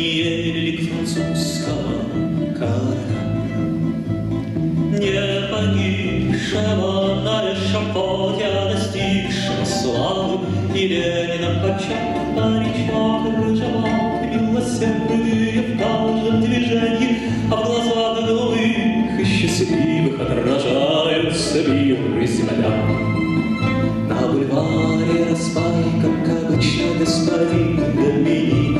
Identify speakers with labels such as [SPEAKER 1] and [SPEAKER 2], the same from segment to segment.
[SPEAKER 1] елик французского короля. Не погибшего на эшафоте, а достигшего славы, И Ленина почет паричок рыжевал, Милосердие в каждом движении, А в глазах голубых и счастливых Отражаются мир и земля. На бульваре распай, как обычно, господин Доминик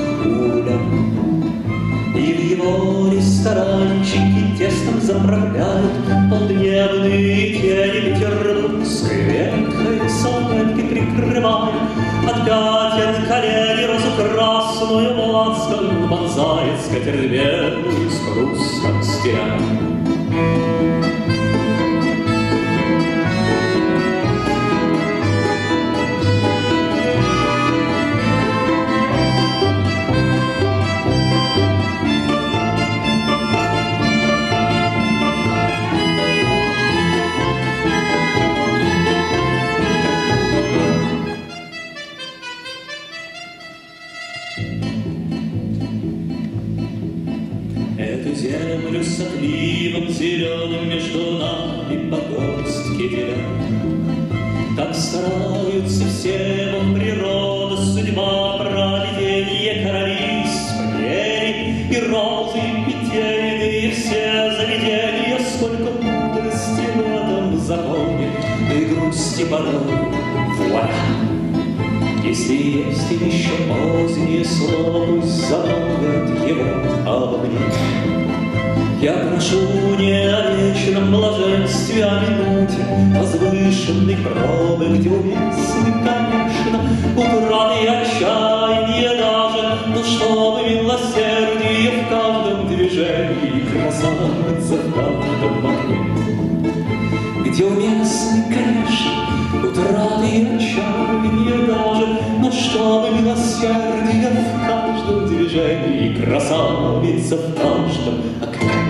[SPEAKER 1] ресторанчике тестом заправляют Полдневные тени петербургской ветхой салфетки прикрывают От пятен колени розу красную ласком Вонзает скатерть с хрустом стирает. Эту землю с отливом зеленым между нами погостки делят. Так стараются все, мол, природа, судьба, провидение, короли, спагери и розы питейные, все заведения, сколько мудрости в этом законе, и грусти порой, вуаля! Если есть еще позднее слово, пусть замолвят его обо мне. Я прошу не о вечном блаженстве, а минуте возвышенной пробы, где уместны, конечно, утраты и отчаяние даже, но чтобы милосердие в каждом движении, красавица в каждом окне где уместны, конечно, милосердие в каждом движении, красавица в каждом окне.